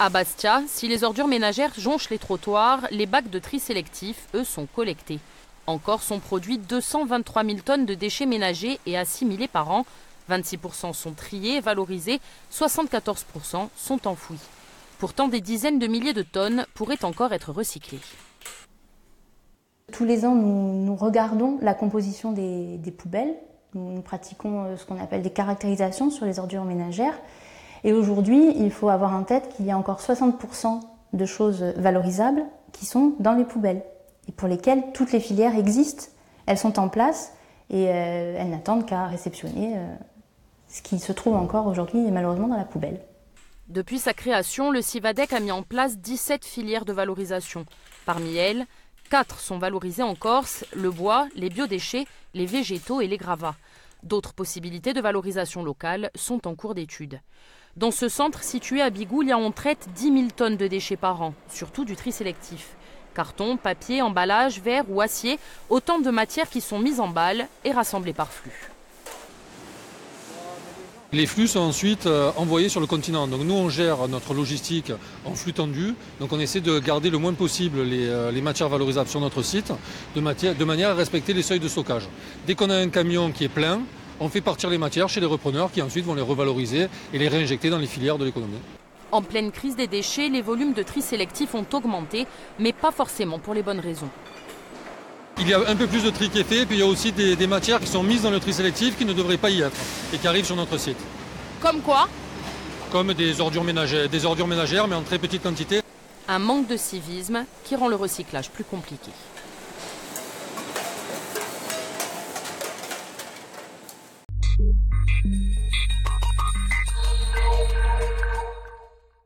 À Bastia, si les ordures ménagères jonchent les trottoirs, les bacs de tri sélectif, eux, sont collectés. Encore sont produits 223 000 tonnes de déchets ménagers et assimilés par an. 26% sont triés, valorisés, 74% sont enfouis. Pourtant, des dizaines de milliers de tonnes pourraient encore être recyclées. Tous les ans, nous, regardons la composition des, poubelles. Nous, pratiquons euh, ce qu'on appelle des caractérisations sur les ordures ménagères. Et aujourd'hui, il faut avoir en tête qu'il y a encore 60% de choses valorisables qui sont dans les poubelles et pour lesquelles toutes les filières existent. Elles sont en place et euh, elles n'attendent qu'à réceptionner euh, ce qui se trouve encore aujourd'hui malheureusement dans la poubelle. Depuis sa création, le CIVADEC a mis en place 17 filières de valorisation. Parmi elles, 4 sont valorisées en Corse, le bois, les biodéchets, les végétaux et les gravats. D'autres possibilités de valorisation locale sont en cours d'étude. Dans ce centre situé à Bigoulia, on traite 10 000 tonnes de déchets par an, surtout du tri sélectif. Carton, papier, emballage, verre ou acier, autant de matières qui sont mises en balle et rassemblées par flux. Les flux sont ensuite euh, envoyés sur le continent. Donc nous, on gère notre logistique en flux tendu. Donc on essaie de garder le moins possible les, euh, matières valorisables sur notre site, de, de manière à respecter les seuils de stockage. Dès qu'on a un camion qui est plein, on fait partir les matières chez les repreneurs qui ensuite vont les revaloriser et les réinjecter dans les filières de l'économie. En pleine crise des déchets, les volumes de tri sélectif ont augmenté, mais pas forcément pour les bonnes raisons. Il y a un peu plus de tri qui est fait, puis il y a aussi des, matières qui sont mises dans le tri sélectif qui ne devraient pas y être et qui arrivent sur notre site. Comme quoi Comme des ordures, ménagères, des ordures ménagères, mais en très petite quantité. Un manque de civisme qui rend le recyclage plus compliqué.